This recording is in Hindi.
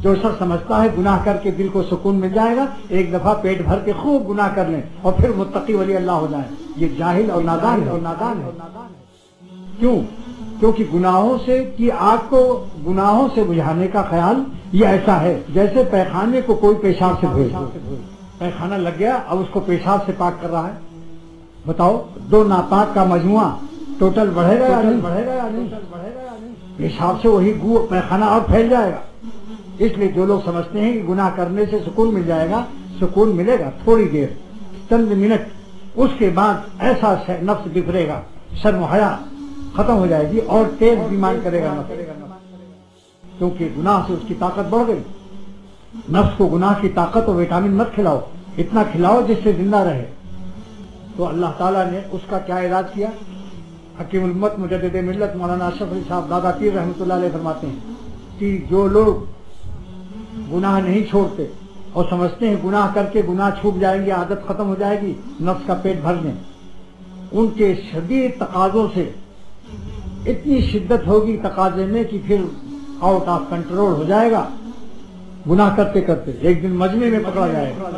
जो शख्स समझता है गुनाह करके दिल को सुकून मिल जाएगा। एक दफ़ा पेट भर के खूब गुनाह कर ले और फिर मुत्तकी वली अल्लाह हो जाए। ये जाहिल और नादान है और नादान है। क्यों? क्योंकि गुनाहों से की आग को गुनाहों से बुझाने का ख्याल ये ऐसा है जैसे पैखाने को कोई पेशाब से धोए। पैखाना लग गया अब उसको पेशाब से पाक कर रहा है। बताओ दो नापाक का मजमुआ टोटल बढ़ेगा या नहीं? बढ़ेगा या नहीं बढ़ेगा या नहीं? पेशाब से वही गु पैखाना और फैल जाएगा। इसलिए जो लोग समझते हैं कि गुनाह करने से सुकून मिल जाएगा सुकून मिलेगा थोड़ी देर चंद मिनट उसके बाद ऐसा नफ्स बिखरेगा शर्म हया खत्म हो जाएगी और तेज बीमान करेगा नफ्स। क्योंकि गुनाह से उसकी ताकत बढ़ गई। नफ्स को गुनाह की ताकत और विटामिन मत खिलाओ इतना खिलाओ जिससे ज़िंदा रहे। तो अल्लाह ताला ने उसका क्या इलाज किया? हकीम उम्मत मुजद मिल्लत मौलाना अशरफ अली साहब दादा पीर रहमत फरमाते हैं कि जो लोग गुनाह नहीं छोड़ते और समझते हैं गुनाह करके गुनाह छूट जाएँगे, आदत खत्म हो जाएगी नफ्स का पेट भर दें उनके शदीद तकाजों से इतनी शिद्दत होगी तकाजे में कि फिर आउट ऑफ़ कंट्रोल हो जाएगा। गुनाह करते करते एक दिन मजमे में पकड़ा जाएगा।